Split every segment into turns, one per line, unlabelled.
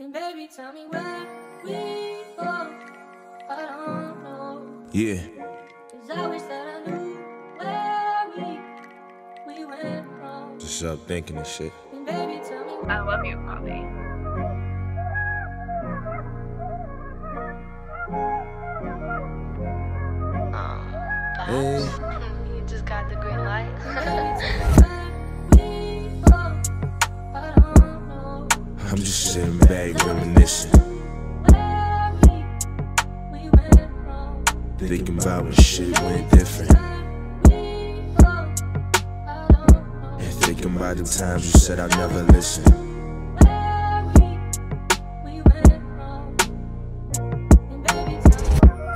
And baby, tell me where we go. I don't know.
Yeah.
Cause I wish that I knew where we we went wrong.
Just up thinking and shit.
And baby, tell me
I love you, Bobby.
Hey.
You just got the green light.
Just sitting back reminiscing. Thinking about when shit went different. And thinking about the times you said I'd never listen.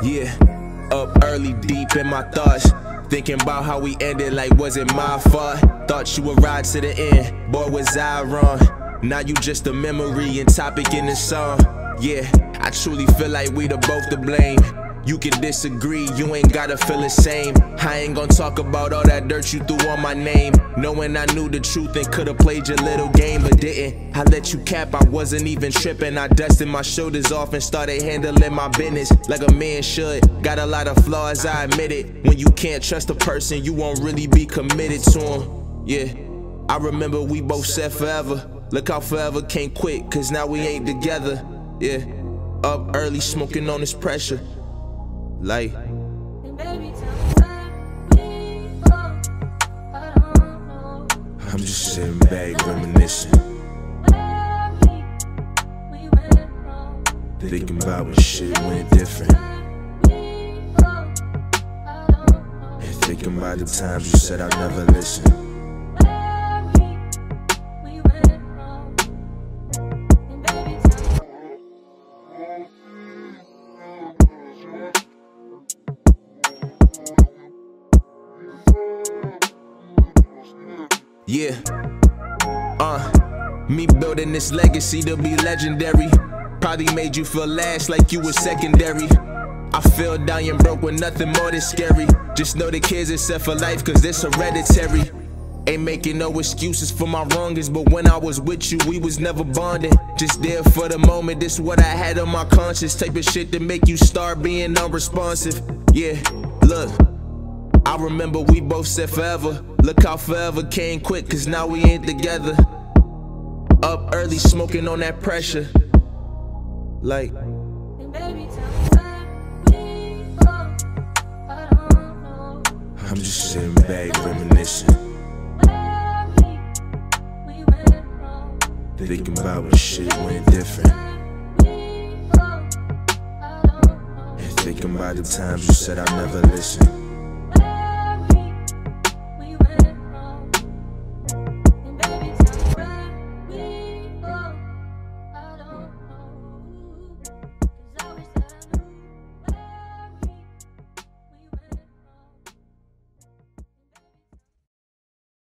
Yeah. Up early, deep in my thoughts. Thinking about how we ended like was it my fault. Thought you would ride to the end. Boy, was I wrong. Now you just a memory and topic in the song. Yeah, I truly feel like we the both to blame. You can disagree, you ain't gotta feel the same. I ain't gonna talk about all that dirt you threw on my name. Knowing I knew the truth and could've played your little game, but didn't. I let you cap, I wasn't even tripping. I dusted my shoulders off and started handling my business like a man should. Got a lot of flaws, I admit it. When you can't trust a person, you won't really be committed to him. Yeah, I remember we both said forever. Look how forever can't quit, cause now we ain't together. Yeah, up early, smoking on this pressure. Like, I'm just sitting back reminiscing. Thinking about when shit went different. Thinking about the times you said I'd never listen. Yeah. Uh, me building this legacy to be legendary. Probably made you feel last like you were secondary. I feel dying broke with nothing more than scary. Just know the kids is set for life cause it's hereditary. Ain't making no excuses for my wrongs, but when I was with you, we was never bonded. Just there for the moment, this what I had on my conscience. Type of shit to make you start being unresponsive. Yeah, look. I remember we both said forever. Look how forever came quick, cause now we ain't together. Up early, smoking on that pressure. Like.
I
I'm just sitting back reminiscing. Thinking about when shit went different.
I
And thinking about the times you said I'd never listen.